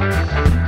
Música